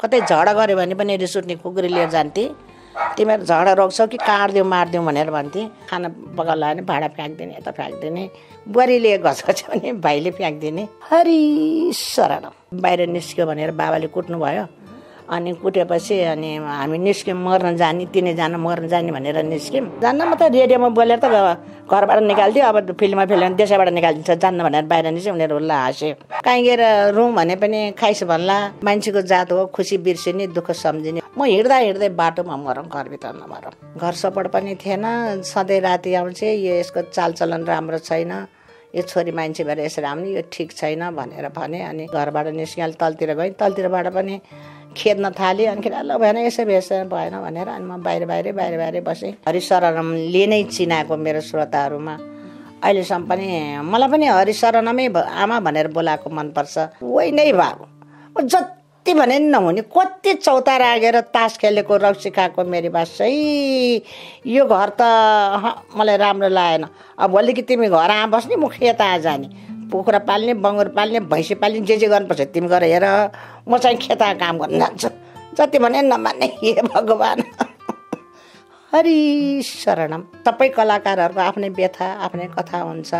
कतै झगडा गऱ्यो भने पनि रिस उठ्ने खुकुरी लिएर जान्थे। तिमीहरू झगडा रोक्छौ कि काटिदिउँ मारिदिउँ भनेर भन्थे। खाना पकाउला भने भाँडा फ्याँकिदिने यता फ्याँकिदिने। बुहारीले घचघच भने भाइले फ्याँकिदिने। हरि शरण बाहिर निस्क्यो भनेर बाबाले कुट्नु भयो अनि कुटेपछि अनि हामी निस्क्यौँ मर्न जाने तिनी जान मर्न जाने भनेर निस्क्यौँ। जान्न म त रेडियोमा बोलेर त घरबाट निकालिदियो अब फिल्ममा फिल्म देशबाट निकालिदिन्छ जान्न भनेर बाहिर निस्क्यो उनीहरू उल्ला हाँस्यो। कहीँ गएर रुम भने पनि खाइस भन्ला मान्छेको जात हो खुसी बिर्सिने दुःख सम्झिने। म हिँड्दा हिँड्दै बाटोमा मरौँ घरभित्र नमरौँ। घर सपोर्ट पनि थिएन सधैँ राति आउँछ यो यसको चालचलन राम्रो छैन यो छोरी मान्छे भएर यसरी आउने यो ठिक छैन भनेर भने अनि घरबाट निस्किहाल तलतिर गएँ। तलतिरबाट पनि खेद्न थालेँ अनि ल भएन यसो भेष भएन भनेर अनि म बाहिर बाहिरै बाहिर बाहिरै बसेँ। हरिशरणमले नै चिनाएको मेरो श्रोताहरूमा। अहिलेसम्म पनि मलाई पनि हरिशरणमै आमा भनेर बोलाएको मनपर्छ। वही नै भयो जति भने नि नहुने कति चौता रागेर तास खेलेको रक्सी खाएको मेरी बासै यो घर त मलाई राम्रो लागेन। अब भोलिदेखि तिमी घर आ बस्ने म खेता जाने कुखुरा पाल्ने बङ्गुर पाल्ने भैँसी पाल्ने जे जे गर्नुपर्छ तिमी गएर हेर। म चाहिँ खेता काम गर्न जान्छु। जति भने नमान्ने हे भगवान्। हरि शरणम। सबै कलाकारहरूको आफ्नै व्यथा आफ्नै कथा हुन्छ।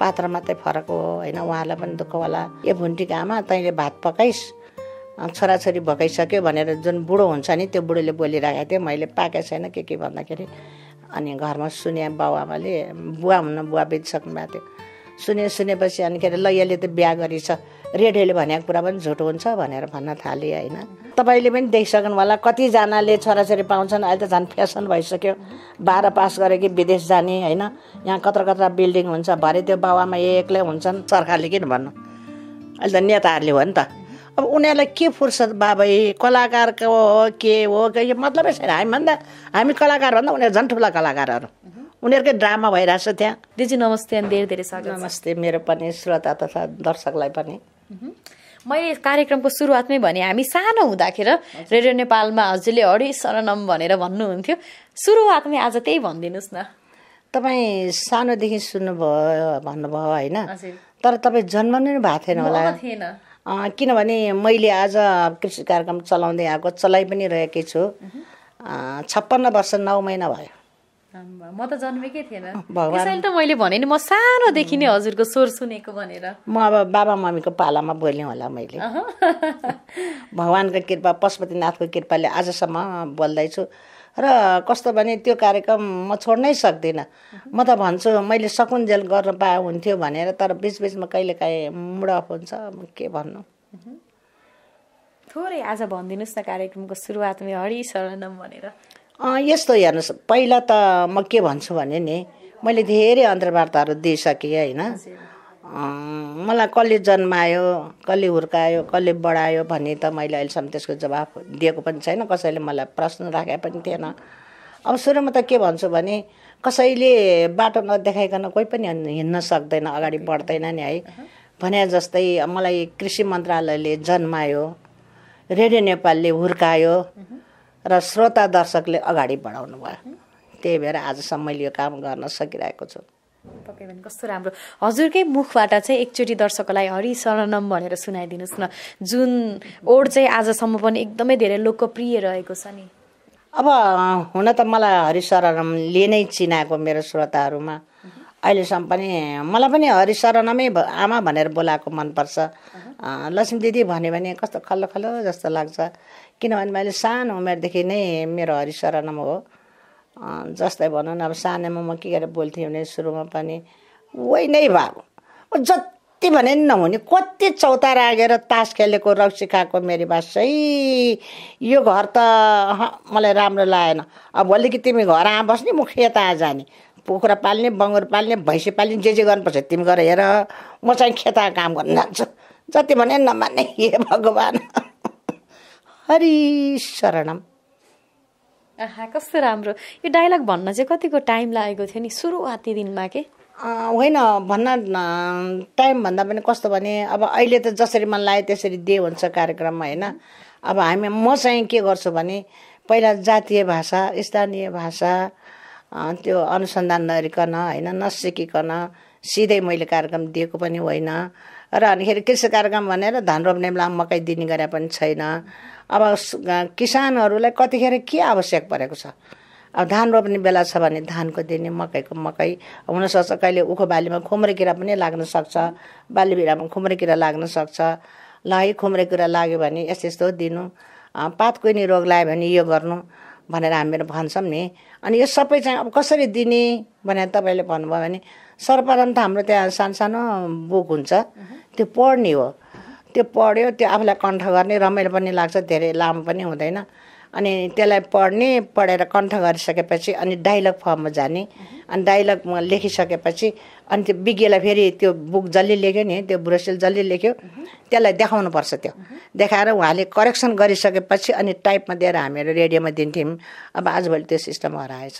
पात्र मात्रै फरक हो होइन? उहाँलाई पनि दुःख होला। ए भुन्टीको आमा तैँले भात पकाइस्। छोराछोरी भकाइसक्यो भनेर जुन बुढो हुन्छ नि त्यो बुढोले बोलिरहेको थियो मैले पाकेको छैन के के भन्दाखेरि। अनि घरमा सुने बाबुआमाले बुवा हुन बुवा बेचिसक्नु भएको थियो। सुने सुनेपछि अनि के ल यसले त बिहा गरिछ। रेडियोले भनेको कुरा पनि झुटो हुन्छ भनेर भन्न थालेँ होइन। तपाईँले पनि देखिसक्नु होला। कतिजनाले छोराछोरी पाउँछन्। अहिले त झन् फेसन भइसक्यो। बाह्र पास गरे कि विदेश जाने होइन। यहाँ कत्र कत्र बिल्डिङ हुन्छ। भरे त्यो बाबामा एक्लै हुन्छन् सरकारले किन भन्नु? अहिले त नेताहरूले हो नि त। अब उनीहरूलाई के फुर्सद बाबै? कलाकारको हो के हो? यो मतलबै छैन हामीभन्दा हामी कलाकार भन्दा उनीहरू झन् ठुला कलाकारहरू। उनीहरूकै ड्रामा भइरहेछ त्यहाँ। दिदी नमस्ते अनि धेरै धेरै स्वागत नमस्ते मेरो पनि श्रोता तथा दर्शकलाई पनि। मैले कार्यक्रमको सुरुवातमै भने हामी सानो हुँदाखेरि रेडियो नेपालमा हजुरले हरि शरणम भनेर भन्नुहुन्थ्यो। सुरुवातमै आज त्यही भनिदिनुहोस् न। तपाईँ सानोदेखि सुन्नुभयो भन्नुभयो होइन? तर तपाईँ जन्मनु नै भएको थिएन होला। थिएन। किनभने मैले आज कृषि कार्यक्रम चलाउँदै आएको चलाइ पनि रहेकै छु। छप्पन्न वर्ष नौ महिना भयो। म त जन्मेकै थिएन। त्यसैले त मैले भने नि म सानोदेखि नै हजुरको स्वर सुनेको भनेर। म अब बाबा मम्मीको पालामा बोलेँ होला मैले। भगवान्को कृपा पशुपतिनाथको कृपाले आजसम्म बोल्दैछु। र कस्तो भने त्यो कार्यक्रम म छोड्नै सक्दिनँ। म त भन्छु मैले सकुन्जेल गर्न पाए हुन्थ्यो भनेर तर बिचबिचमा कहिलेकाहीँ मुड अफ हुन्छ के भन्नु? थोरै आज भनिदिनुहोस् न कार्यक्रमको सुरुवातमै हरि शरणम भनेर। यस्तो हेर्नुहोस् पहिला त म के भन्छु भने नि मैले धेरै अन्तर्वार्ताहरू दिइसकेँ होइन। मलाई कसले जन्मायो कसले हुर्कायो कसले बढायो भन्ने त मैले अहिलेसम्म त्यसको जवाफ दिएको पनि छैन कसैले मलाई प्रश्न राखेको पनि थिएन। अब सुरुमा त के भन्छु भने कसैले बाटो नदेखाइकन कोही पनि हिँड्न सक्दैन अगाडि बढ्दैन नि है। भने जस्तै मलाई कृषि मन्त्रालयले जन्मायो रेडियो नेपालले हुर्कायो। र श्रोता दर्शकले अगाडि बढाउनु भयो। त्यही भएर आजसम्म मैले यो काम गर्न सकिरहेको छु। पक्कै पनि कस्तो राम्रो। हजुरकै मुखबाट चाहिँ एकचोटि दर्शकलाई हरि शरणम भनेर सुनाइदिनुहोस् न। जुन ओड चाहिँ आजसम्म पनि एकदमै धेरै लोकप्रिय रहेको छ नि। अब हुन त मलाई हरि शरणमले नै चिनाएको मेरो श्रोताहरूमा। अहिलेसम्म पनि मलाई पनि हरि शरणमै आमा भनेर बोलाएको मनपर्छ। लक्ष्मी दिदी भन्यो भने कस्तो खल्लो खल्लो जस्तो लाग्छ। किनभने मैले सानो उमेरदेखि नै मेरो हरिशरणम हो। जस्तै भनौँ न अब सानोमा म के गरेर बोल्थेँ भने सुरुमा पनि वही नै भयो जति भने नि नहुने कति चौता रागेर तास खेलेको रक्सी खाएको मेरी बासै यो घर त मलाई राम्रो लागेन। अब भोलिदेखि तिमी घर आ बस्ने म खेता जाने। कुखुरा पाल्ने बङ्गुर पाल्ने भैँसी पाल्ने जे जे गर्नुपर्छ तिमी गएर हेर। म चाहिँ खेता काम गर्न जान्छु। जति भने नमान्ने हे भगवान् हरि शरणम कस्तो राम्रो यो डाइलग भन्न चाहिँ कतिको टाइम लागेको थियो नि सुरुवाती दिनमा के होइन भन्न टाइम भन्दा पनि कस्तो भने अब अहिले त जसरी मन लाग्यो त्यसरी दे हुन्छ कार्यक्रममा होइन अब हामी म चाहिँ के गर्छु भने पहिला जातीय भाषा स्थानीय भाषा त्यो अनुसन्धान नगरिकन होइन नसिकिकन सिधै मैले कार्यक्रम दिएको पनि होइन र अनिखेरि कृषि कार्यक्रम भनेर धान रोप्ने बेला मकै दिने गरे पनि छैन। अब किसानहरूलाई कतिखेर के आवश्यक परेको छ? अब धान रोप्ने बेला छ भने धानको दिने मकैको मकै। हुनसक्छ कहिले उखो बालीमा खुम्रे किरा पनि लाग्न सक्छ बाली बिरामा खुम्रे किरा लाग्न सक्छ। ल है खुम्रे किरा लाग्यो भने यस्तो यस्तो दिनु। पात कुहिने रोग लाग्यो भने यो गर्नु। भनेर हामीहरू भन्छौँ नि। अनि यो सबै चाहिँ अब कसरी दिने भनेर तपाईँले भन्नुभयो भने सर्वप्रथम त हाम्रो त्यहाँ सानो सानो बुक हुन्छ। त्यो पढ्ने हो। त्यो पढ्यो त्यो आफूलाई कण्ठ गर्ने रमाइलो पनि लाग्छ धेरै लामो पनि हुँदैन। अनि त्यसलाई पढ्ने पढेर कण्ठ गरिसकेपछि अनि डाइलग फर्ममा जाने। अनि डाइलगमा लेखिसकेपछि अनि त्यो विज्ञलाई फेरि त्यो बुक जसले लेख्यो नि त्यो ब्रोसेल जसले लेख्यो त्यसलाई देखाउनुपर्छ त्यो। देखाएर उहाँले करेक्सन गरिसकेपछि अनि टाइपमा दिएर हामीहरू रेडियोमा दिन्थ्यौँ। अब आजभोलि त्यो सिस्टम हराएछ।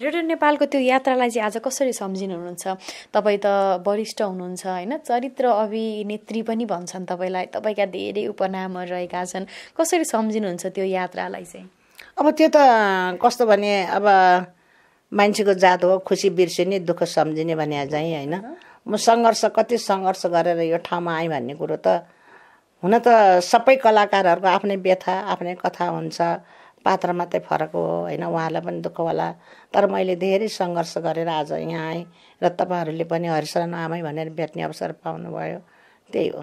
रेडियो नेपालको त्यो यात्रालाई चाहिँ आज कसरी सम्झिनुहुन्छ तपाईँ त वरिष्ठ हुनुहुन्छ होइन? चरित्र अभिनेत्री पनि भन्छन् तपाईँलाई। तपाईँका धेरै उपनामहरू रहेका छन्। कसरी सम्झिनुहुन्छ त्यो यात्रालाई चाहिँ? अब त्यो त कस्तो भने अब मान्छेको जात हो खुसी बिर्सिने दुःख सम्झिने भने चाहिँ होइन? म सङ्घर्ष कति सङ्घर्ष गरेर यो ठाउँमा आएँ भन्ने कुरो त हुन त सबै कलाकारहरूको आफ्नै व्यथा आफ्नै कथा हुन्छ। पात्र मात्रै फरक हो होइन? उहाँलाई पनि दुःख होला। तर मैले धेरै सङ्घर्ष गरेर आज यहाँ आएँ र तपाईँहरूले पनि हरिशरण आमै भनेर भेट्ने अवसर पाउनुभयो। त्यही हो।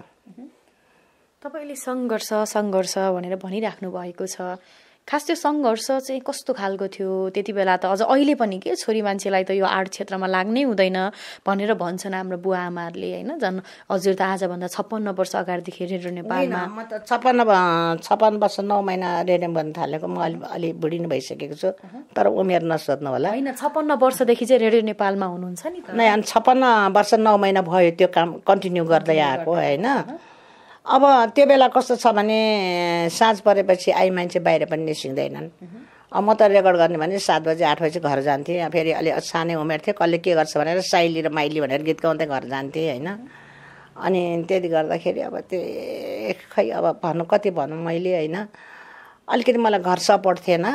तपाईँले सङ्घर्ष सङ्घर्ष भनेर भनिराख्नु भएको छ। खास त्यो सङ्घर्ष चाहिँ कस्तो खालको थियो? त्यति बेला त अझ अहिले पनि के? छोरी मान्छेलाई त यो आर्ट क्षेत्रमा लाग्नै हुँदैन भनेर भन्छन् हाम्रो बुवा आमाहरूले होइन? झन् हजुर त आजभन्दा छप्पन्न वर्ष अगाडिदेखि रेडियो नेपालमा म त छप्पन्न छप्पन्न वर्ष नौ महिना रेडियो बन्न थालेको म अलि अलि बुढी नै भइसकेको छु तर उमेर नसोध्नु होला। होइन छप्पन्न वर्षदेखि चाहिँ रेडियो नेपालमा हुनुहुन्छ नि त। नै अनि छप्पन्न वर्ष नौ महिना भयो त्यो काम कन्टिन्यू गर्दै आएको होइन? अब त्यो बेला कस्तो छ भने साँझ परेपछि आई मान्छे बाहिर पनि निस्किँदैनन्। अब म त रेकर्ड गर्ने भने सात बजी आठ बजी घर जान्थेँ। फेरि अलि सानै उमेर थियो कसले के गर्छ भनेर साइली र माइली भनेर गीत गाउँदै घर जान्थेँ होइन। अनि त्यति गर्दाखेरि अब त्यो खै अब भन्नु कति भनौँ मैले होइन। अलिकति मलाई घर सपोर्ट थिएन।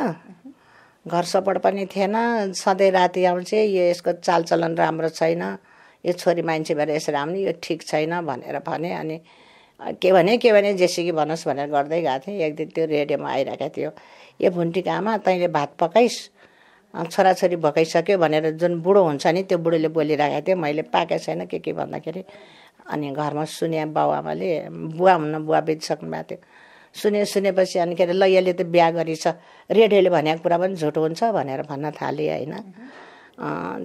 घर सपोर्ट पनि थिएन। सधैँ राति आउँछ यो यसको चालचलन राम्रो छैन। यो छोरी मान्छे भएर यसरी आउने यो ठिक छैन भनेर भने। अनि के भने के भने जेसुकै भनोस् भनेर गर्दै गएको थिएँ। एक दिन त्यो रेडियोमा आइरहेको थियो। यो भुन्टीको आमा तैँले भात पकाइस् छोराछोरी भकाइसक्यो भनेर जुन बुढो हुन्छ नि त्यो बुढोले बोलिरहेको थियो। मैले पाकेको छैन के के भन्दाखेरि अनि घरमा सुने बाउआमाले बुवा हुन्न बुवा बितिसक्नु भएको थियो। सुने सुनेपछि अनि के अरे ल यसले त बिहा गरिछ। रेडियोले भनेको कुरा पनि झुटो हुन्छ भनेर भन्न थालेँ होइन।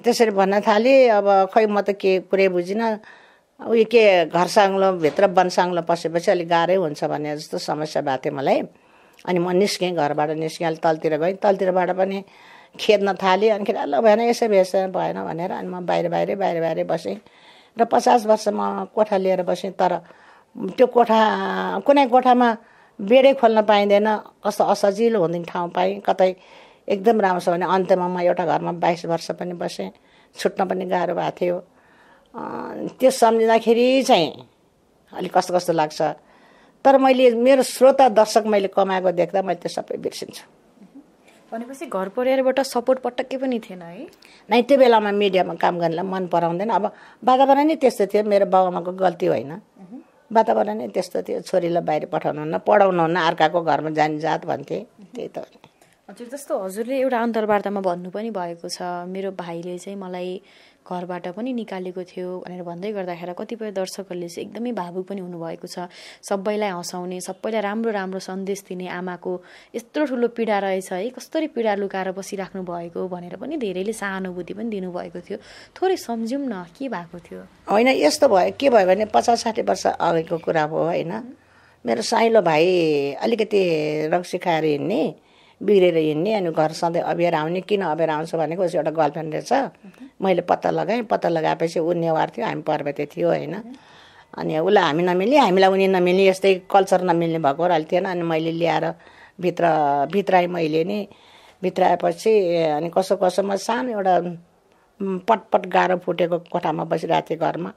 त्यसरी भन्न थालेँ। अब खै म त के कुरै बुझिनँ। उयो के घर साङ्लो भित्र वन साङ्लो पसेपछि अलिक गाह्रै हुन्छ भन्ने जस्तो समस्या भएको थियो मलाई। अनि म निस्केँ घरबाट निस्केँ अलि तलतिर गएँ। तलतिरबाट पनि खेद्न थालेँ। अनि ल भएन यसै भेष भएन भनेर अनि म बाहिर बाहिरै बाहिर बाहिरै बसेँ। र पचास वर्ष म कोठा लिएर बसेँ तर त्यो कोठा कुनै कोठामा बेडै खोल्न पाइँदैन। कस्तो असजिलो हुने ठाउँ पाएँ। कतै एकदम राम्रो छ भने अन्त्यमा म एउटा घरमा बाइस वर्ष पनि बसेँ। छुट्न पनि गाह्रो भएको थियो। त्यो सम्झिँदाखेरि चाहिँ अलिक कस्तो कस्तो लाग्छ। तर मैले मेरो श्रोता दर्शक मैले कमाएको देख्दा मैले त्यो सबै बिर्सिन्छु। भनेपछि घर परिवारबाट सपोर्ट पटक्कै पनि थिएन है? नै त्यो बेलामा मिडियामा काम गर्नेलाई मन पराउँदैन। अब वातावरण नै त्यस्तो थियो। मेरो बाबुआमाको गल्ती होइन। वातावरण नै त्यस्तो थियो। छोरीलाई बाहिर पठाउनुहुन्न पढाउनुहुन्न अर्काको घरमा जाने जात भन्थे। त्यही त। हजुर जस्तो हजुरले एउटा अन्तर्वार्तामा भन्नु पनि भएको छ। मेरो भाइले चाहिँ मलाई घरबाट पनि निकालेको थियो भनेर भन्दै गर्दाखेरि कतिपय दर्शकहरूले चाहिँ एकदमै भावुक पनि हुनुभएको छ। सबैलाई हँसाउने सबैलाई राम्रो राम्रो सन्देश दिने आमाको यत्रो ठुलो पीडा रहेछ है कसरी पीडा लुकाएर बसिराख्नु भएको भनेर पनि धेरैले सहानुभूति पनि दिनुभएको थियो। थोरै सम्झौँ न के भएको थियो? होइन यस्तो भयो के भयो भने पचास साठी वर्ष अगाडिको कुरा हो होइन। मेरो साइलो भाइ अलिकति रक्सी खाएर हिँड्ने बिग्रेर हिँड्ने अनि घर सधैँ अबेर आउने। किन अबेर आउँछ भनेको उसको एउटा गर्लफ्रेन्ड रहेछ। मैले पत्ता लगाएँ पत्ता लगाएपछि ऊ नेवार थियो हामी पर्वते थियो होइन। अनि उसलाई हामी नमिली हामीलाई उनी नमिल्ने यस्तै कल्चर नमिल्ने भएको अहिले थिएन। अनि मैले ल्याएर भित्र भित्राएँ मैले नि। भित्राएपछि अनि कसो कसोमा सानो एउटा पटपट गाह्रो फुटेको कोठामा बसिरहेको थिएँ घरमा।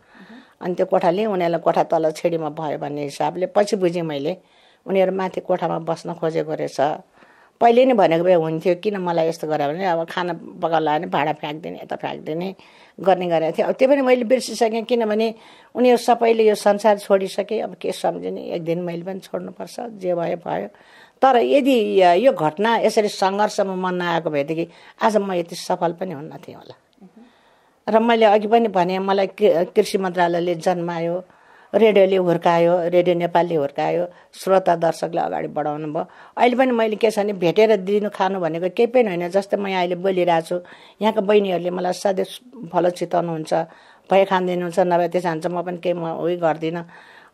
अनि त्यो कोठा लिएँ उनीहरूलाई कोठा तल छेडीमा भयो भन्ने हिसाबले पछि बुझेँ मैले। उनीहरू माथि कोठामा बस्न खोजेको रहेछ। पहिले नै भनेको भए हुन्थ्यो किन मलाई यस्तो गरे भने अब खाना पकाउला भने भाँडा फ्याँक्दिने यता फ्याँक्दिने गर्ने गरेको थिएँ अब त्यो पनि मैले बिर्सिसकेँ किनभने उनीहरू सबैले यो संसार छोडिसके अब के सम्झिने? एक दिन मैले पनि छोड्नुपर्छ जे भयो भयो। तर यदि यो घटना यसरी सङ्घर्षमा मन नआएको भएदेखि आज म यति सफल पनि हुन्न थिएँ होला। र मैले अघि पनि भने मलाई कृषि मन्त्रालयले जन्मायो। रेडियोले हुर्कायो रेडियो नेपालले हुर्कायो श्रोता दर्शकले अगाडि बढाउनु भयो। अहिले पनि मैले के छ भने भेटेर दिनु खानु भनेको केही पनि होइन जस्तै म यहाँ अहिले बोलिरहेको छु। यहाँको बहिनीहरूले मलाई सधैँ फलो चिताउनुहुन्छ भए खानिदिनुहुन्छ नभए त्यसो हुन्छ म पनि केही म उयो गर्दिनँ।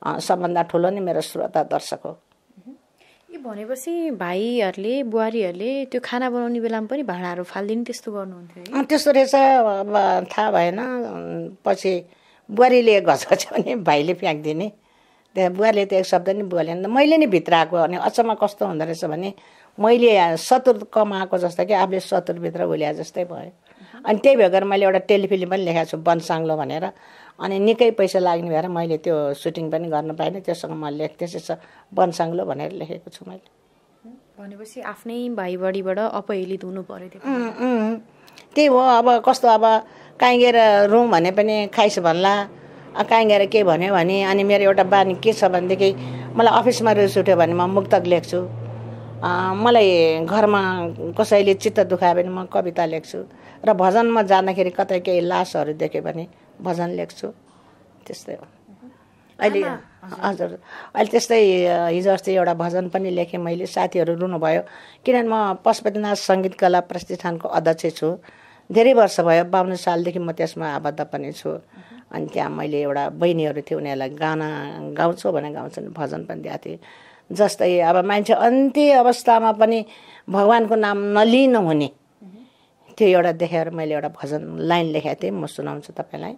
सबभन्दा ठुलो नै मेरो श्रोता दर्शक हो। भनेपछि भाइहरूले बुहारीहरूले त्यो खाना बनाउने बेलामा पनि भाँडाहरू फालिदिने त्यस्तो गर्नुहुन्थ्यो त्यस्तो रहेछ अब थाहा भएन। पछि बुहारीले घचघच्यो भने भाइले फ्याँकिदिने। त्यहाँ बुहारीले त एक शब्द नि बोलेन। मैले नै भित्र आएको अनि अचम्म कस्तो हुँदो रहेछ भने मैले सतुर कमाएको जस्तो कि आफूले सतुरभित्र उल्या जस्तै भयो। अनि त्यही भएर मैले एउटा टेलिफिल्म पनि लेखाएको छु बनसाङ्लो भनेर। अनि निकै पैसा लाग्ने भएर मैले त्यो सुटिङ पनि गर्न पाइनँ। त्योसँग म लेख त्यसै बनसाङ्लो भनेर लेखेको छु मैले। भनेपछि आफ्नै भाइ बढीबाट अपहेलित हुनु पऱ्यो त्यही हो। अब कस्तो अब काहीँ गएर रुम भने पनि खाइस भन्ला। कहीँ गएर के भन्यो भने अनि मेरो एउटा बानी के छ भनेदेखि मलाई अफिसमा रिस उठ्यो भने म मुक्तक लेख्छु। मलाई घरमा कसैले चित्त दुखायो भने म कविता लेख्छु। र भजनमा जाँदाखेरि कतै केही लासहरू देख्यो भने भजन लेख्छु। त्यस्तै हो। अहिले हजुर। अहिले त्यस्तै हिजो अस्ति एउटा भजन पनि लेखेँ मैले साथीहरू रुनुभयो। किनभने म पशुपतिनाथ सङ्गीत कला प्रतिष्ठानको अध्यक्ष छु। धेरै वर्ष भयो बाउन्न सालदेखि म त्यसमा आबद्ध पनि छु। अनि त्यहाँ मैले एउटा बहिनीहरू थियो उनीहरूलाई गाना गाउँछु भने गाउँछन् भजन पनि दिएको थिएँ। जस्तै अब मान्छे अन्त्य अवस्थामा पनि भगवान्को नाम नलिन हुने। त्यो एउटा देखेर मैले एउटा भजन लाइन लेखेको थिएँ म सुनाउँछु तपाईँलाई।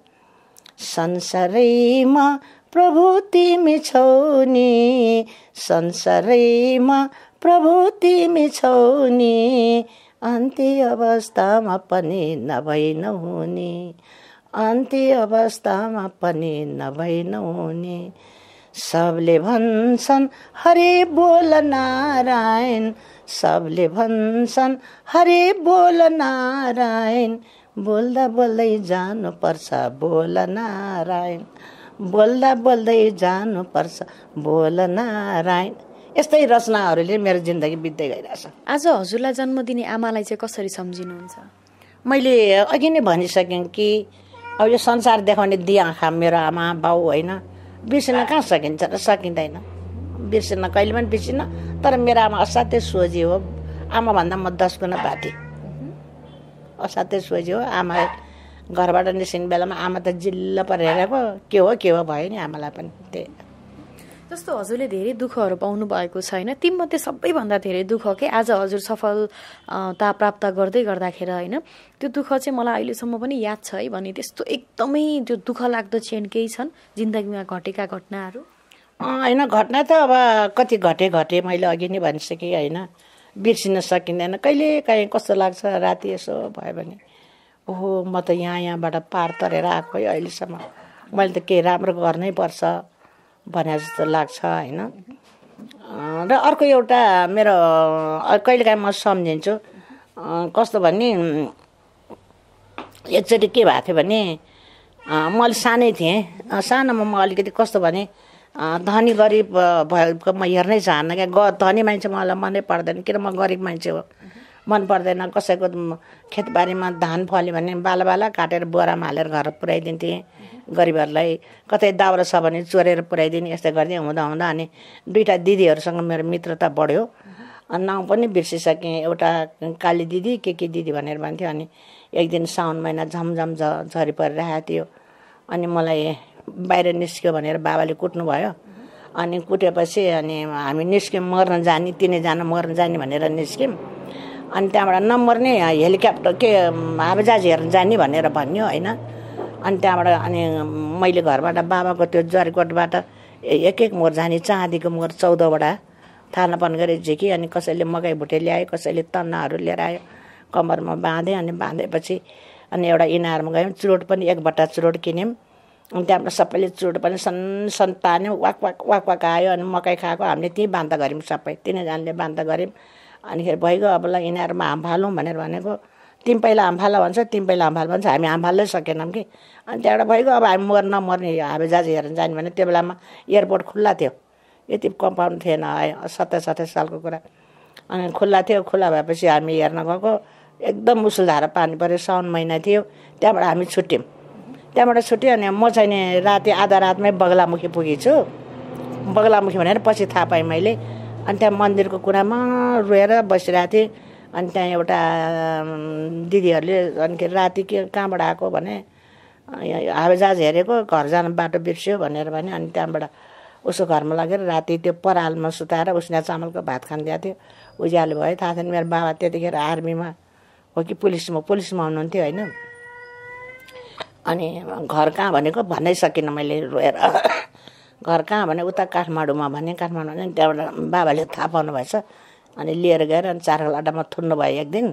संसारैमा प्रभु तिमी छौ नि संसारैमा प्रभु तिमी छौ नि। अन्त्य अवस्थामा पनि नभई नहुने अन्त्य अवस्थामा पनि नभई नहुने सबले भन्छन् हरे बोल नारायण। सबले भन्छन् हरे बोल नारायण। बोल्दा बोल्दै जानुपर्छ बोल नारायण। बोल्दा बोल्दै जानुपर्छ बोल नारायण। यस्तै रचनाहरूले मेरो जिन्दगी बित्दै गइरहेछ। आज हजुरलाई जन्म दिने आमालाई चाहिँ कसरी सम्झिनुहुन्छ? मैले अघि नै भनिसकेँ कि अब यो संसार देखाउने दिया आँखा मेरो आमा बाउ होइन बिर्सिन कहाँ सकिन्छ र सकिँदैन। बिर्सिन कहिले पनि बिर्सिन तर मेरो आमा असाध्यै सोझी हो। आमाभन्दा म दस गुणा बाटी असाध्यै सोझी हो। आमा घरबाट निस्किने बेलामा आमा त जिल्ल परेर पो के हो के हो भयो नि आमालाई पनि त्यही। जस्तो हजुरले धेरै दुःखहरू पाउनु भएको छ होइन तीमध्ये सबैभन्दा धेरै दुःख के? आज हजुर सफलता प्राप्त गर्दै गर्दाखेरि होइन त्यो दुःख चाहिँ मलाई अहिलेसम्म पनि याद छ है भने त्यस्तो एकदमै त्यो दुःख लाग्दो चेन केही छन् जिन्दगीमा घटेका घटनाहरू? होइन घटना त अब कति घटे घटे मैले अघि नै भनिसकेँ होइन बिर्सिन सकिँदैन। कहिले काहीँ कस्तो लाग्छ राति यसो भयो भने ओहो म त यहाँ यहाँबाट पार तरेर आएको है अहिलेसम्म। मैले त केही राम्रो गर्नै पर्छ। भने जस्तो लाग्छ होइन? र अर्को एउटा मेरो कहिलेकाहीँ म सम्झिन्छु कस्तो भने एकचोटि के भएको थियो भने म अलिक सानै थिएँ। सानोमा म अलिकति कस्तो भने धनी गरिब भएको म हेर्नै चाहन्न क्या। ग धनी मान्छे मलाई मनै पर्दैन किन म गरिब मान्छे हो? मन पर्दैन कसैको खेतबारीमा धान फल्यो भने बाला बाला काटेर बोरामा हालेर घर पुऱ्याइदिन्थेँ। गरिबहरूलाई कतै दाउरा छ भने चोरेर पुऱ्याइदिने यस्तै गरिदिएँ हुँदा हुँदा अनि दुइटा दिदीहरूसँग मेरो मित्रता बढ्यो। नाउँ पनि बिर्सिसकेँ एउटा काली दिदी के के दिदी भनेर भन्थ्यो। अनि एक दिन साउन महिना झमझम झरी परिरहेको थियो। अनि मलाई बाहिर निस्क्यो भनेर बाबाले कुट्नुभयो। अनि कुटेपछि अनि हामी निस्क्यौँ मर्न जाने तिनैजना मर्न जाने भनेर निस्क्यौँ। अनि त्यहाँबाट नम्बर नै हेलिकप्टर के हावाजहाज हेर्न जाने भनेर भन्यो होइन? अनि त्यहाँबाट अनि मैले घरबाट बाबाको त्यो जरीकोटबाट एक एक मोर जाने चाँदीको मोर चौधवटा थानापन गरे झिकी अनि कसैले मकै भुटे ल्यायो कसैले तन्नाहरू लिएर आयो कम्मरमा बाँधेँ अनि बाँधेपछि अनि एउटा इनारमा गयौँ चुरोट पनि एक बट्टा चुरोट किन्यौँ। अनि त्यहाँबाट सबैले चुरोट पनि सन सन तान्यौँ वाक वाक वाक वाक आयो अनि मकै खाएको हामीले त्यहीँ बान्ता गऱ्यौँ सबै तिनैजनाले बान्ता गऱ्यौँ। अनिखेरि भइगयो अब ल यिनीहरूमा हाम फालौँ भनेर भनेको। तिमी पहिला हाम फाल भन्छ तिमी पहिला हाम फाल भन्छ हामी हाम फाल्नै सकेनौँ कि। अनि त्यहाँबाट भइगयो अब हामी मर नमर्ने हावेजहाज हेर्न जाने भने त्यो बेलामा एयरपोर्ट खुल्ला थियो। यति कम्पाउन्ड थिएन सत्ताइस सत्ताइस सालको कुरा। अनि खुल्ला थियो खुल्ला भएपछि हामी हेर्न गएको। एकदम मुसुलधारा पानी पऱ्यो साउन महिना थियो। त्यहाँबाट हामी छुट्यौँ। त्यहाँबाट छुट्यो अनि म चाहिँ नि राति आधा रातमै बगलामुखी पुगेको छु बगलामुखी भनेर पछि थाहा पाएँ मैले। अनि त्यहाँ मन्दिरको कुरामा रोएर बसिरहेको थिएँ। अनि त्यहाँ एउटा दिदीहरूले अनि राति के कहाँबाट आएको भने हावाजहाज हेरेको घर जानु बाटो बिर्स्यो भनेर भने अनि त्यहाँबाट उसको घरमा लगेर राति त्यो परालमा सुताएर उसिना चामलको भात खानिदिएको थियो। उज्यालो भयो थाहा छैन मेरो बाबा त्यतिखेर आर्मीमा हो कि पुलिसमा पुलिसमा हुनुहुन्थ्यो होइन। अनि घर कहाँ भनेको भन्नै सकिनँ मैले रोएर। घर कहाँ भने उता काठमाडौँमा भने काठमाडौँ भने त्यहाँबाट बाबाले थाहा पाउनु भएछ। अनि लिएर गएर अनि चारखोल अड्डामा थुन्नु भयो एक दिन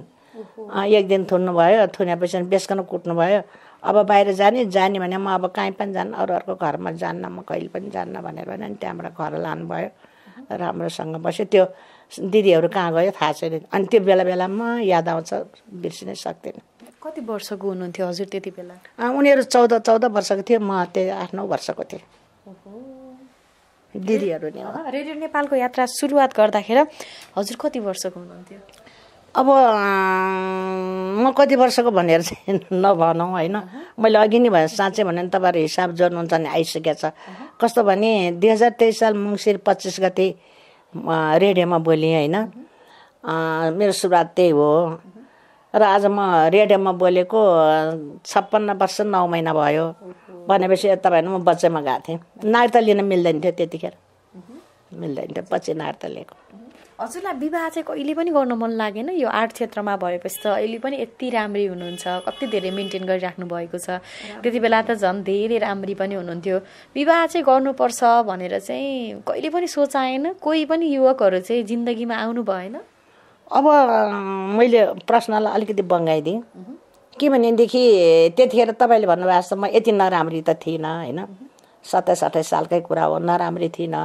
एक दिन थुन्नु भयो थुनेपछि बेसकन कुट्नु भयो। अब बाहिर जाने जाने भने म अब कहीँ पनि जान्न अरू अर्को घरमा जान्न म कहिले पनि जान्न भनेर भने अनि त्यहाँबाट घर लानुभयो। राम्रोसँग बस्यो। त्यो दिदीहरू कहाँ गयो थाहा छैन। अनि त्यो बेला बेलामा याद आउँछ बिर्सिनै सक्दैन। कति वर्षको हुनुहुन्थ्यो हजुर त्यति बेला? उनीहरू चौध चौध वर्षको थियो म त्यही आठ नौ वर्षको थिएँ। दिदीहरू नि हो। रेडियो नेपालको यात्रा सुरुवात गर्दाखेरि हजुर कति वर्षको हुनुहुन्थ्यो? अब म कति वर्षको भनेर चाहिँ नभनौँ होइन। मैले अघि नै भने साँच्चै भने तपाईँहरू हिसाब जोड्नुहुन्छ भने आइसकेको छ। कस्तो भने दुई हजार तेइस साल मङ्सिर पच्चिस गते रेडियोमा बोलेँ होइन। मेरो सुरुवात त्यही हो। र आज म रेडियोमा बोलेको छप्पन्न वर्ष नौ महिना भयो। भनेपछि तपाईँहरू म बच्चामा गएको थिएँ नागरिकता लिन मिल्दैन थियो त्यतिखेर मिल्दैन थियो पछि नागरिकता लिएको हजुरलाई विवाह चाहिँ कहिले पनि गर्न मन लागेन यो आर्ट क्षेत्रमा भएपछि त अहिले पनि यति राम्री हुनुहुन्छ कति धेरै मेन्टेन गरिराख्नु भएको छ त्यति बेला त झन् धेरै राम्री पनि हुनुहुन्थ्यो विवाह चाहिँ गर्नुपर्छ भनेर चाहिँ कहिले पनि सोचाएन कोही पनि युवकहरू चाहिँ जिन्दगीमा आउनु भएन अब मैले प्रश्नलाई अलिकति बङ्गाइदिएँ के भनेदेखि त्यतिखेर तपाईँले भन्नुभएको जस्तो म यति नराम्री त थिइनँ होइन? सत्ताइस अट्ठाइस सालकै कुरा हो नराम्री थिइनँ।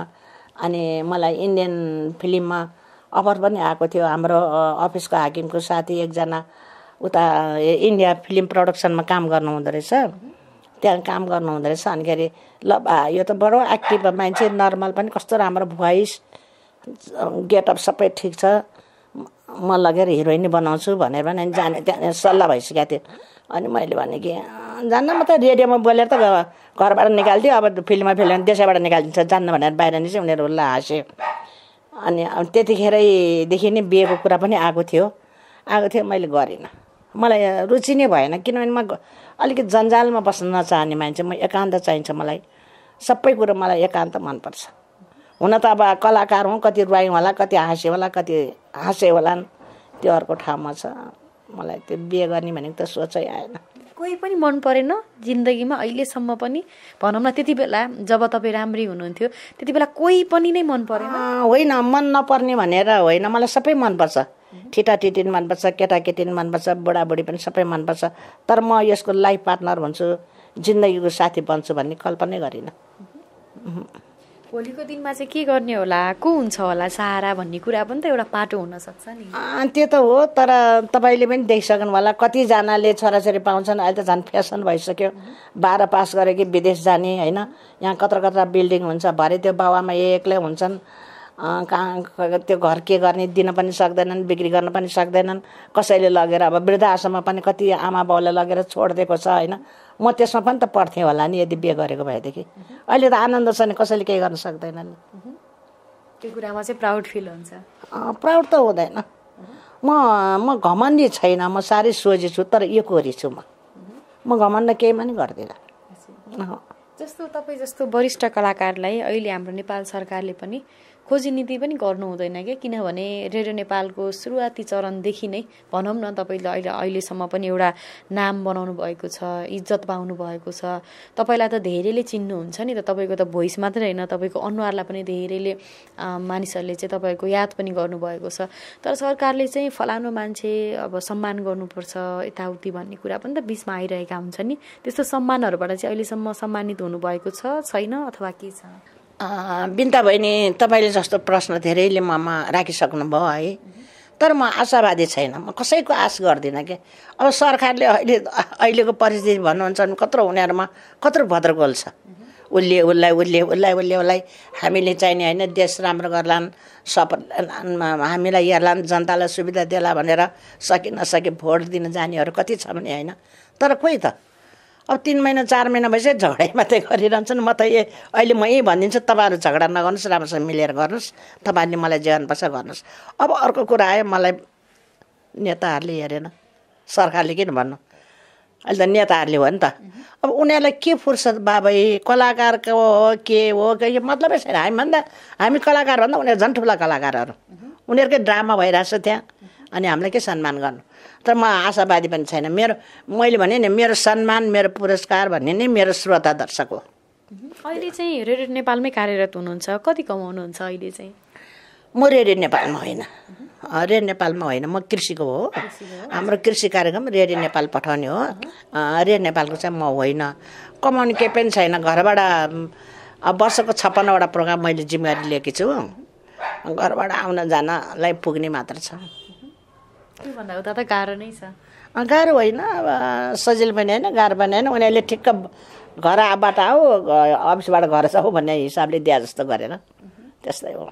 अनि मलाई इन्डियन फिल्ममा अफर पनि आएको थियो। हाम्रो अफिसको हाकिमको साथी एकजना उता इन्डिया फिल्म प्रडक्सनमा काम गर्नु हुँदो रहेछ। त्यहाँ काम गर्नु हुँदो रहेछ। अनि के अरे ल यो त बडो एक्टिभ मान्छे नर्मल पनि कस्तो राम्रो भोइस गेटअप सबै ठिक छ। म लगेर हिरोइन बनाउँछु भनेर भने जाने त्यहाँ सल्लाह भइसकेको थियो। अनि मैले भने कि "अँ, जान्न म त रेडियोमा बोलेर त घरबाट निकाल्थ्यो अब फिल्ममा फिल्म देशैबाट निकालिदिन्छ जान्न भनेर बाहिर निस्क्यो उनीहरू ल हाँस्यो। अनि त्यतिखेरैदेखि नै बिहेको कुरा पनि आएको थियो। आएको थियो मैले गरिनँ। मलाई रुचि नै भएन किनभने म अलिकति जन्जालमा बस्न नचाहने मान्छे म एकान्त चाहिन्छ मलाई। सबै कुरो मलाई एकान्त मनपर्छ। हुन त अब कलाकार हुँ कति रुवायौँ होला कति हाँस्यो होला कति हाँसे होलान् त्यो अर्को ठाउँमा छ। मलाई त्यो बिहे गर्ने भनेको त सोचै आएन। कोही पनि मन परेन जिन्दगीमा अहिलेसम्म पनि भनौँ न त्यति बेला जब तपाईँ राम्री हुनुहुन्थ्यो त्यति बेला कोही पनि नै मन परेन। होइन मन नपर्ने भनेर होइन मलाई सबै मनपर्छ ठिटा ठिटी पनि मनपर्छ केटाकेटी पनि मनपर्छ बुढाबुढी पनि सबै मनपर्छ तर म यसको लाइफ पार्टनर भन्छु जिन्दगीको साथी बन्छु भन्ने कल्पनै गरिनँ। भोलिको दिनमा चाहिँ के गर्ने होला? को हुन्छ होला सहारा भन्ने कुरा पनि त एउटा पाटो हुनसक्छ नि। त्यो त हो तर तपाईँले पनि देखिसक्नु होला कतिजनाले छोराछोरी पाउँछन् अहिले त झन् फेसन भइसक्यो। बाह्र पास गरे कि विदेश जाने होइन? यहाँ कत्र कत्र बिल्डिङ हुन्छ भरे त्यो बाबामा एक्लै हुन्छन्। कहाँ त्यो घर के गर्ने दिन पनि सक्दैनन् बिक्री गर्न पनि सक्दैनन्। कसैले लगेर अब वृद्ध आश्रममा पनि कति आमा बाउले लगेर छोडिदिएको छ होइन? म त्यसमा पनि त पढ्थेँ होला नि यदि बिहे गरेको भएदेखि। अहिले त आनन्द छ नि कसैले केही गर्न सक्दैनन्। त्यो कुरामा चाहिँ प्राउड फिल हुन्छ। प्राउड त हुँदैन। म म घमण्डी छैन म साह्रै सोझी छु तर एकोहोरी छु म। म घमण्ड केही पनि गर्दिनँ। जस्तो तपाईँ जस्तो वरिष्ठ कलाकारलाई अहिले हाम्रो नेपाल सरकारले पनि खोजी नीति पनि गर्नु हुँदैन क्या किनभने रेडियो नेपालको सुरुवाती चरणदेखि नै भनौँ न तपाईँले अहिले अहिलेसम्म पनि एउटा नाम बनाउनु भएको छ इज्जत पाउनु भएको छ। तपाईँलाई त धेरैले चिन्नुहुन्छ नि त तपाईँको त भोइस मात्रै होइन तपाईँको अनुहारलाई पनि धेरैले मानिसहरूले चाहिँ तपाईँको याद पनि गर्नुभएको छ। तर सरकारले चाहिँ फलानु मान्छे अब सम्मान गर्नुपर्छ यताउति भन्ने कुरा पनि त बिचमा आइरहेका हुन्छन् नि। त्यस्तो सम्मानहरूबाट चाहिँ अहिलेसम्म सम्मानित हुनुभएको छ छैन अथवा के छ? बिन्ता बहिनी तपाईँले जस्तो प्रश्न धेरैले ममा राखिसक्नु भयो है। तर म आशावादी छैन। म कसैको आश गर्दिनँ कि? अब सरकारले अहिले अहिलेको परिस्थिति भन्नुहुन्छ भने कत्रो उनीहरूमा कत्रो भद्रगोल छ। उसले उसलाई उसले उसलाई उसले उसलाई हामीले चाहिने होइन देश राम्रो गर्लान् सप हामीलाई हेर्लान् जनतालाई सुविधा देला भनेर सकि नसके भोट दिन जानेहरू कति छ भने होइन। तर कोही त अब तिन महिना चार महिना भइसक्यो झगडै मात्रै गरिरहन्छन्। म त ए अहिले म यही भनिदिन्छु तपाईँहरू झगडा नगर्नुहोस् राम्रोसँग मिलेर गर्नुहोस् तपाईँहरूले मलाई जे गर्नुपर्छ गर्नुहोस्। अब अर्को कुरा आयो मलाई नेताहरूले हेरेन सरकारले किन भन्नु? अहिले त नेताहरूले हो नि त। अब उनीहरूलाई के फुर्सद बाबै कलाकारको हो के हो के मतलबै छैन हामीभन्दा हामी कलाकार भन्दा उनीहरू झन् ठुला कलाकारहरू। उनीहरूकै ड्रामा भइरहेछ त्यहाँ। अनि हामीलाई के सम्मान गर्नु? तर म आशावादी पनि छैन। मेरो मैले भने नि मेरो सम्मान मेरो पुरस्कार भन्ने नै मेरो श्रोता दर्शक हो। अहिले चाहिँ रेडियो नेपालमै कार्यरत हुनुहुन्छ। कति कमाउनुहुन्छ अहिले चाहिँ? म रेडियो नेपालमा होइन। रेडियो नेपालमा होइन। म कृषिको हो। हाम्रो कृषि कार्यक्रम रेडियो नेपाल पठाउने हो। रेडियो नेपालको चाहिँ म होइन। कमाउने केही पनि छैन। घरबाट अब वर्षको छप्पन्नवटा प्रोग्राम मैले जिम्मेवारी लिएकी छु। घरबाट आउन जानलाई पुग्ने मात्र छ। त्योभन्दा उता त गाह्रो नै छ। गाह्रो होइन। अब सजिलो पनि होइन गाह्रो पनि होइन। उनीहरूले ठिक्क घर आबाट आऊ अफिसबाट घर जाऊ भन्ने हिसाबले दिए जस्तो गरेर त्यस्तै हो।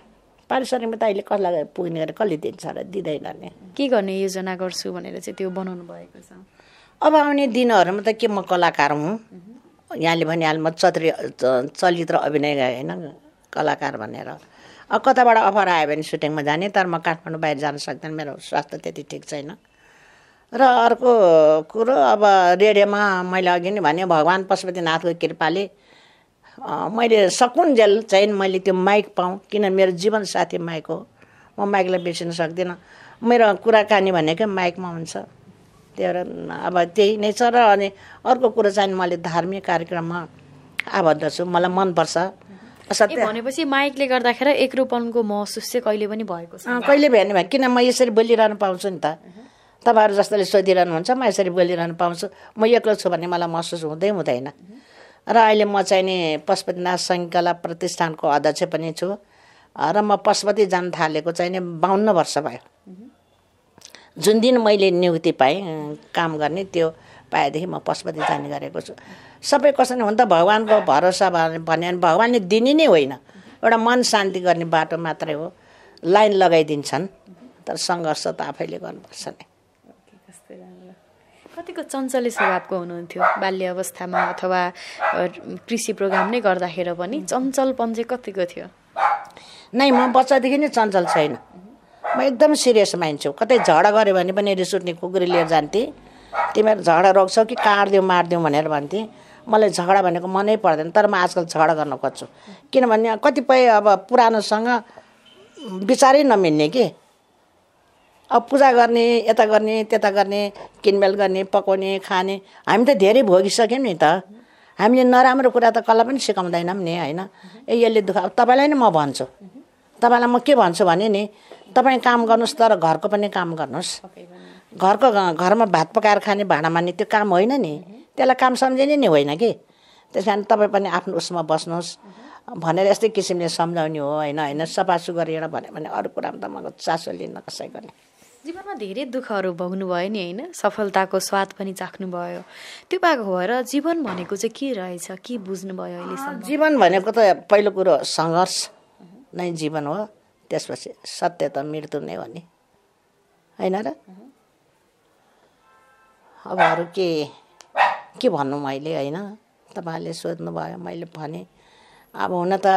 पारिश्रमिक त अहिले कसलाई पुग्ने गरेर कसले दिन्छ र दिँदैन नि। के गर्ने योजना गर्छु भनेर चाहिँ त्यो बनाउनु भएको छ? अब आउने दिनहरूमा त के म कलाकार हुँ? यहाँले भनिहाल्नु म चत्रि चलित्र अभिनय होइन कलाकार भनेर। कताबाट अफर आयो भने सुटिङमा जाने तर म काठमाडौँ बाहिर जान सक्दैन मेरो स्वास्थ्य त्यति ठिक छैन। र अर्को कुरो अब रेडियोमा मैले अघि नै भने भगवान् पशुपतिनाथको कृपाले मैले सकुन्जेल चाहिँ मैले त्यो माइक पाऊँ किन मेरो जीवन साथी माइक हो। म माइकलाई बिर्सिन सक्दिनँ। मेरो कुराकानी भनेकै माइकमा हुन्छ। त्यही भएर अब त्यही नै छ र अनि अर्को कुरो चाहिँ मैले धार्मिक कार्यक्रममा आबद्ध छु। मलाई मनपर्छ। भनेपछि माइकले गर्दाखेरि एकरूपनको महसुस चाहिँ कहिले पनि भएको छ कहिले भ्याने भयो किन म यसरी बोलिरहनु पाउँछु नि त? तपाईँहरू जस्तोले सोधिरहनुहुन्छ म यसरी बोलिरहनु पाउँछु। म एक्लो छु भन्ने मलाई महसुस हुँदै हुँदैन। र अहिले म चाहिँ नि पशुपतिनाथ सङ्घकला प्रतिष्ठानको अध्यक्ष पनि छु। र म पशुपति जान थालेको चाहिँ नि बाहन्न वर्ष भयो। जुन दिन मैले नियुक्ति पाएँ काम गर्ने त्यो पाएदेखि म पशुपति जाने गरेको छु। सबै कसरी हुन त भगवान्को भरोसा भन्यो भने भगवान्ले दिने नै होइन। एउटा मन शान्ति गर्ने बाटो मात्रै हो। लाइन लगाइदिन्छन् तर सङ्घर्ष त आफैले गर्नुपर्छ नै। कतिको चञ्चले स्वभावको हुनुहुन्थ्यो? बाल्य अवस्थामा अथवा कृषि प्रोग्राम नै गर्दाखेरि पनि चञ्चलपन चाहिँ कतिको थियो? नै म बच्चादेखि नै चञ्चल छैन। म एकदम सिरियस मान्छे कतै झगडा गऱ्यो भने पनि रिस उठ्ने कुकुरी लिएर जान्थेँ। तिमीहरू झगडा रोक्छौ कि काटिदिउँ मारिदिउँ भनेर भन्थेँ। मलाई झगडा भनेको मनै पर्दैन तर म आजकल झगडा गर्न खोज्छु। किनभने कतिपय अब पुरानोसँग विचारै नमिल्ने कि। अब पूजा गर्ने यता गर्ने त्यता गर्ने किनमेल गर्ने पकाउने खाने हामी त धेरै भोगिसक्यौँ नि त। हामीले नराम्रो कुरा त कसलाई पनि सिकाउँदैनौँ नि होइन? ए यसले दुःख अब तपाईँलाई नै म भन्छु। तपाईँलाई म के भन्छु भने नि तपाईँ काम गर्नुहोस् तर घरको पनि काम गर्नुहोस्। घरको घरमा भात पकाएर खाने भाँडा मान्ने त्यो काम होइन नि। त्यसलाई काम सम्झिने नि होइन कि? त्यस कारण तपाईँ पनि आफ्नो उसमा बस्नुहोस्। भनेर यस्तै किसिमले सम्झाउने हो होइन होइन सफा सुग्घर भन्यो भने अरू कुरामा त म चासो लिन्न कसैको नि जीवनमा धेरै दुःखहरू भोग्नुभयो नि होइन? सफलताको स्वाद पनि चाख्नुभयो। त्यो भएको भएर जीवन भनेको चाहिँ के रहेछ? के बुझ्नुभयो अहिलेसम्म? जीवन भनेको त पहिलो कुरो सङ्घर्ष नै जीवन हो। त्यसपछि सत्य त मृत्यु नै हो नि। होइन र? अब अरू के? के भन्नु मैले होइन? तपाईँहरूले सोध्नुभयो मैले भने अब हुन त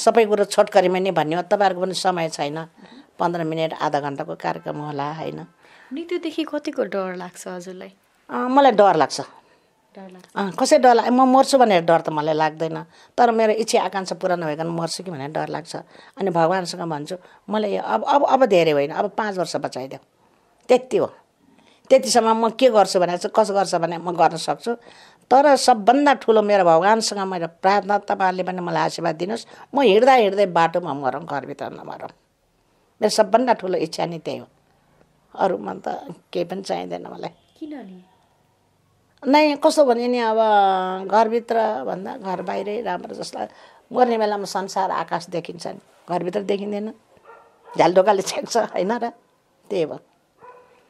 सबै कुरो छोटकरीमा नै भन्ने हो तपाईँहरूको पनि समय छैन। पन्ध्र मिनट आधा घन्टाको कार्यक्रम होला होइन? मृत्युदेखि कतिको डर लाग्छ हजुरलाई? मलाई डर लाग्छ। डर लाग्छ। कसै डर लाग्छ म मर्छु भनेर डर त मलाई लाग्दैन। तर मेरो इच्छा आकाङ्क्षा पुरा नभइकन मर्छु कि भनेर डर लाग्छ। अनि भगवान्सँग भन्छु मलाई अब अब अब धेरै होइन। अब पाँच वर्ष बचाइदेऊ। त्यति हो। त्यतिसम्म म के गर्छु भने चाहिँ कसो गर्छ भने म गर्न सक्छु। तर सबभन्दा ठुलो मेरो भगवान्सँग मेरो प्रार्थना तपाईँहरूले पनि मलाई आशीर्वाद दिनुहोस्। म हिँड्दा हिँड्दै बाटोमा मरौँ घरभित्र नमरौँ। मेरो सबभन्दा ठुलो इच्छा नै त्यही हो। अरूमा त केही पनि चाहिँदैन मलाई। किन नै कस्तो भने नि अब घरभित्र भन्दा घर बाहिरै राम्रो जस्तो मर्ने बेलामा संसार आकाश देखिन्छ नि। घरभित्र देखिँदैन। झ्यालढोकाले छेक्छ होइन र? त्यही भयो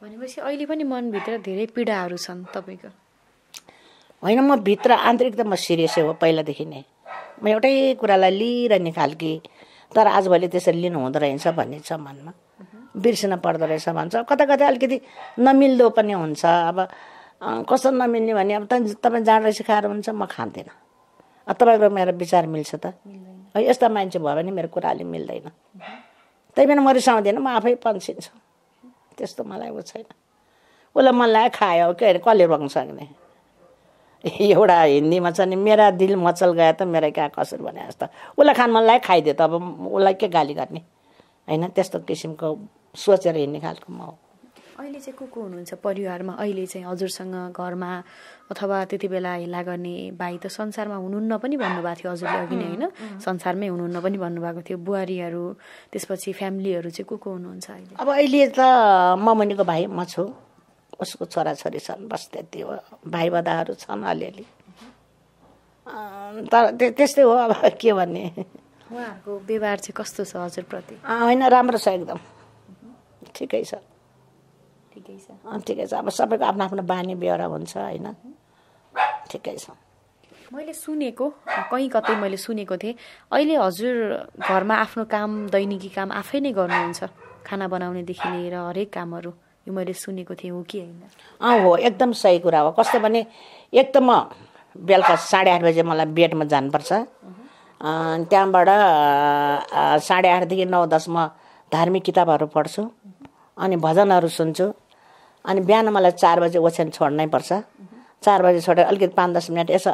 भनेपछि अहिले पनि मनभित्र धेरै पीडाहरू छन् तपाईँको। होइन म भित्र आन्तरिक त म सिरियसै हो पहिलादेखि नै। म एउटै कुरालाई लिइरहने खालकी तर आजभोलि त्यसरी लिनु हुँदो रहेछ भन्ने छ मनमा। बिर्सिन पर्दो रहेछ भन्छ। कता कता अलिकति नमिल्दो पनि हुन्छ। अब कस्तो नमिल्ने भने अब त- तपाईँ जाँड रहेछ खाएर हुन्छ म खाँदिनँ। अब तपाईँको मेरो विचार मिल्छ त। है, यस्ता मान्छे भयो भने मेरो कुरा अलिक मिल्दैन। त्यही पनि म रिसाउँदिनँ म आफै पन्सिन्छु त्यस्तो मलाई ऊ छैन। उसलाई मन लाग्यो खायो के अरे कसले रोक्न सक्ने? एउटा हिन्दीमा छ नि मेरा दिल मचल गए त मेरा क्या कसुर भने जस्तो। उसलाई खान मन लाग्यो खाइदियो त अब उसलाई के गाली गर्ने? होइन त्यस्तो किसिमको सोचेर हिँड्ने खालको म हो। अहिले चाहिँ को को हुनुहुन्छ? परिवारमा अहिले चाहिँ हजुरसँग घरमा अथवा त्यति बेला हेला गर्ने भाइ त संसारमा हुनुहुन्न पनि भन्नुभएको थियो हजुरले अघि नै होइन? संसारमै हुनुहुन्न पनि भन्नुभएको थियो। बुहारीहरू त्यसपछि फ्यामिलीहरू चाहिँ को को हुनुहुन्छ अहिले? अब अहिले त ममुनिको भाइ म छु। उसको छोराछोरी छन् बस त्यति हो भाइ बदाहरू छन् अलिअलि। तर त्य- त्यस्तै हो अब के भन्ने? उहाँहरूको व्यवहार चाहिँ कस्तो छ हजुरप्रति? होइन राम्रो छ एकदम। ठिकै छ। ठिकै छ। अँ, ठिकै छ। अब सबैको आफ्नो आफ्नो बानी बेहोरा हुन्छ होइन? ठिकै छ। मैले सुनेको कहीँ कतै मैले सुनेको थिएँ। अहिले हजुर घरमा आफ्नो काम दैनिकी काम आफै नै गर्नुहुन्छ। खाना बनाउनेदेखि लिएर हरेक कामहरू। यो मैले सुनेको थिएँ हो कि होइन? अँ हो। एकदम सही कुरा हो। कस्तो भने एक त म बेलुका साढे आठ बजे मलाई बेडमा जानुपर्छ। अँ, त्यहाँबाट साढे आठदेखि नौ दस म धार्मिक किताबहरू पढ्छु। अनि भजनहरू सुन्छु। अनि बिहान मलाई चार बजे ओछ्यान छोड्नै पर्छ। चार बजे छोडेर अलिकति पाँच दस मिनट यसो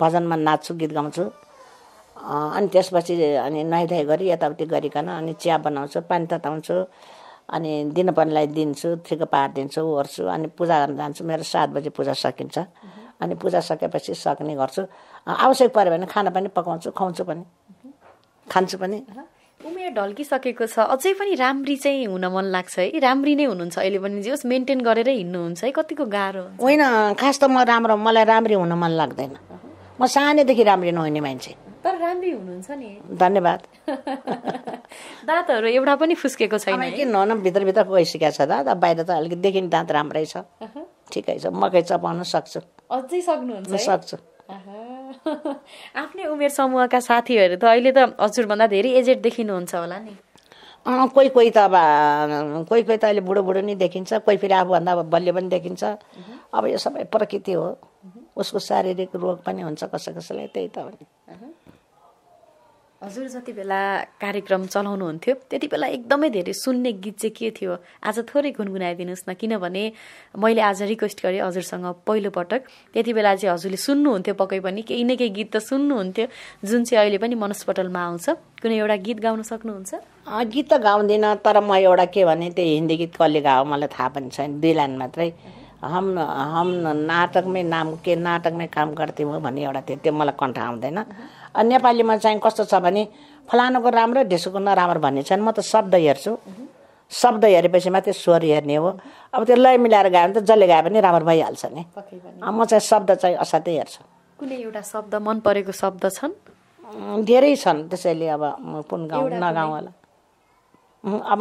भजनमा नाच्छु गीत गाउँछु। अनि त्यसपछि अनि नुहाइधुवाइ गरी यताउति गरिकन अनि चिया बनाउँछु पानी तताउँछु अनि दिनुपर्नेलाई दिन्छु ठिको पारिदिन्छु ओर्छु अनि पूजा गर्न जान्छु। मेरो सात बजी पूजा सकिन्छ। अनि पूजा सकेपछि सक्ने गर्छु। आवश्यक पऱ्यो भने खाना पनि पकाउँछु खुवाउँछु पनि। खान्छु पनि। उमेर ढल्किसकेको छ। अझै पनि राम्री चाहिँ हुन मन लाग्छ है। राम्री नै हुनुहुन्छ। अहिले पनि जे होस् मेन्टेन गरेरै हिँड्नुहुन्छ है। कतिको गाह्रो होइन खास त म राम्रो मलाई राम्री हुन मन लाग्दैन। म सानैदेखि राम्री नहुने मान्छे। तर राम्री हुनुहुन्छ नि। धन्यवाद। दाँतहरू एउटा पनि फुस्केको छैन किन हुन भित्रभित्र गइसकेको छ दादा। बाहिर त अलिकति देखिने दाँत राम्रै छ। ठिकै छ मकै चपाउन सक्छु। अझै सक्नुहुन्छ? सक्छु। आफ्नै उमेर समूहका साथीहरू त अहिले त हजुरभन्दा धेरै एजेड देखिनुहुन्छ होला नि। कोही कोही त अब कोही कोही त अहिले बुढो बुढो नै देखिन्छ कोही फेरि आफूभन्दा अब बलियो पनि देखिन्छ। अब यो सबै प्रकृति हो। उसको शारीरिक रोग पनि हुन्छ कसै कसैलाई त्यही त हो नि। हजुर जति बेला कार्यक्रम चलाउनुहुन्थ्यो त्यति बेला एकदमै धेरै सुन्ने गीत चाहिँ के थियो? आज थोरै गुनगुनाइदिनुहोस् न किनभने मैले आज रिक्वेस्ट गरेँ हजुरसँग पहिलोपटक त्यति बेला चाहिँ हजुरले सुन्नुहुन्थ्यो पक्कै पनि केही न केही गीत त सुन्नुहुन्थ्यो। जुन चाहिँ अहिले पनि मनस्पटलमा आउँछ कुनै एउटा गीत गाउन सक्नुहुन्छ? गीत त गाउँदिनँ तर म एउटा के भने त्यो हिन्दी गीत कसले गाओ मलाई थाहा पनि छैन दुई लाइन मात्रै। हम हम नाटकमै नाम के नाटकमै काम गर्थ्यौँ भन्ने एउटा थियो त्यो मलाई कण्ठ आउँदैन। अनि नेपालीमा चाहिँ कस्तो छ भने फलानुको राम्रो ढिसोको नराम्रो भन्ने छैन। म त शब्द हेर्छु। शब्द हेरेपछि मात्रै स्वर हेर्ने हो। अब त्यो लय मिलाएर गायो भने त जसले गायो भने राम्रो भइहाल्छ नि। म चाहिँ शब्द चाहिँ असाध्यै हेर्छु। कुनै एउटा शब्द मन परेको शब्द छन्? धेरै छन्। त्यसैले अब कुन गाउँ नगाउँ होला। अब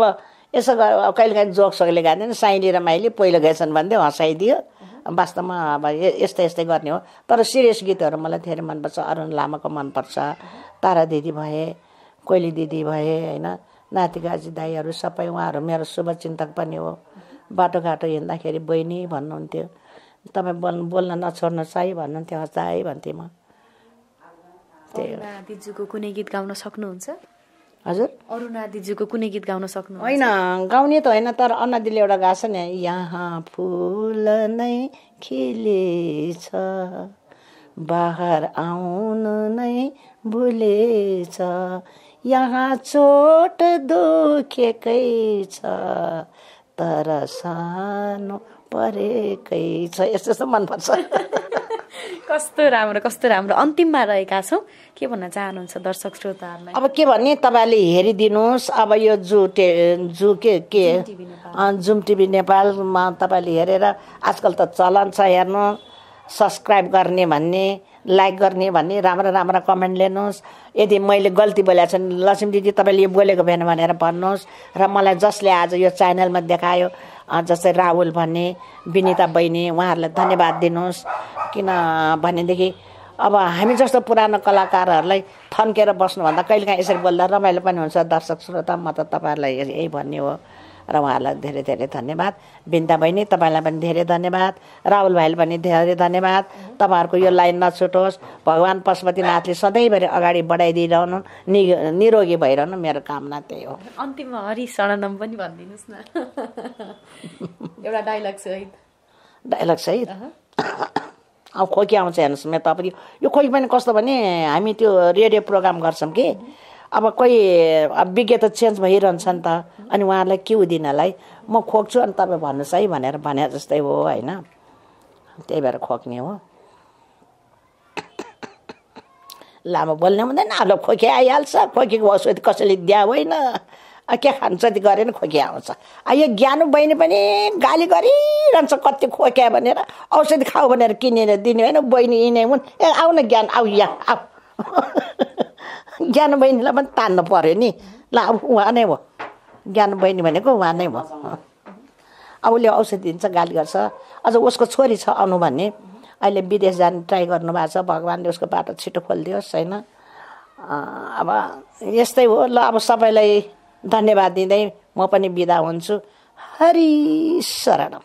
यसो कहिले काहीँ जोक सोकले गाँदैन साइली र माइली पहिलो गएछन् भन्दै हँसाइदियो। वास्तवमा अब यस्तै यस्तै गर्ने हो। तर सिरियस गीतहरू मलाई धेरै मनपर्छ। अरुण लामाको मनपर्छ तारा दिदी भए कोइली दिदी भए होइन? नातिगाजी दाईहरू सबै उहाँहरू मेरो शुभचिन्तक पनि हो। बाटोघाटो हिँड्दाखेरि बहिनी भन्नुहुन्थ्यो तपाईँ बोल्नु बोल्न नछोड्नुहोस् है भन्नुहुन्थ्यो। हस्दा है भन्थेँ म। त्यही हो। दिजुको कुनै गीत गाउन सक्नुहुन्छ? हजुर? अरुणा दिजुको कुनै गीत गाउन सक्नुहुन्छ? होइन गाउने त होइन तर अन्नदिले एउटा गाछ नि यहाँ फुल नै खिलेछ बाहर आउनु नै भुलेछ यहाँ चोट दुखेकै छ तर सानो परेकै छ। यस्तो यस्तो मनपर्छ। कस्तो राम्रो कस्तो राम्रो। अन्तिममा रहेका छौँ। के भन्न चाहनुहुन्छ दर्शक श्रोताहरूलाई? अब के भने तपाईँहरूले हेरिदिनुहोस्। अब यो जु टे जु के के? जुम टिभी नेपालमा तपाईँले हेरेर आजकल त चलन छ हेर्नु। सब्सक्राइब गर्ने भन्ने लाइक गर्ने भन्ने राम्रो राम्रो कमेन्ट लिनुहोस्। यदि मैले गल्ती बोलेको छु लक्ष्मी दिदी तपाईँले यो बोलेको भएन भनेर भन्नुहोस्। र मलाई जसले आज यो च्यानलमा देखायो जस्तै राहुल भन्ने विनिता बहिनी उहाँहरूलाई धन्यवाद दिनुहोस्। किन भनेदेखि अब हामी जस्तो पुरानो कलाकारहरूलाई थन्केर बस्नुभन्दा कहिलेकाहीँ यसरी बोल्दा रमाइलो पनि हुन्छ। दर्शक श्रोता म त तपाईँहरूलाई यही भन्ने हो। र उहाँहरूलाई धेरै धेरै धन्यवाद। बिन्दा बहिनी तपाईँलाई पनि धेरै धन्यवाद। राहुल भाइलाई पनि धेरै धन्यवाद। तपाईँहरूको यो लाइन नछुटोस्। भगवान् पशुपतिनाथले सधैँभरि अगाडि बढाइदिइरहनु। नि निरोगी भइरहनु। मेरो कामना त्यही हो। अन्तिममा हरि शरणम पनि भनिदिनुहोस् न। एउटा डाइलग सहित। डाइलग सहित? अब खोकी आउँछ हेर्नुहोस्। म तपाईँ यो खोकी पनि कस्तो भने हामी त्यो रेडियो प्रोग्राम गर्छौँ कि। अब कोही विज्ञ त चेन्ज भइरहन्छ नि त। अनि उहाँहरूलाई के दिनलाई म खोक्छु अनि तपाईँ भन्नुहोस् है भनेर भने जस्तै हो होइन। त्यही भएर खोक्ने हो। लामो बोल्ने हुँदैन। अब खोकी आइहाल्छ। खोकीको औषधि कसैले दिया होइन। के खान्छ त्यो गरेर खोकी आउँछ। यो ज्ञानु बहिनी पनि गाली गरिरहन्छ कति खोक्या भनेर। औषधि खाऊ भनेर किनेर दिने होइन। बहिनी यिनै हुन्। ए आऊ न ज्ञान आऊ यहाँ आऊ। ज्ञानु बहिनीलाई पनि तान्नु पऱ्यो नि ल अब उहाँ नै हो ज्ञानु बहिनी भनेको उहाँ नै भयो अब उसले औषधि दिन्छ गाली गर्छ अझ उसको छोरी छ अनु भन्ने अहिले विदेश जाने ट्राई गर्नुभएको छ भगवान्ले उसको बाटो छिटो खोलिदियोस् होइन अब यस्तै हो ल अब सबैलाई धन्यवाद दिँदै म पनि बिदा हुन्छु हरि शरणम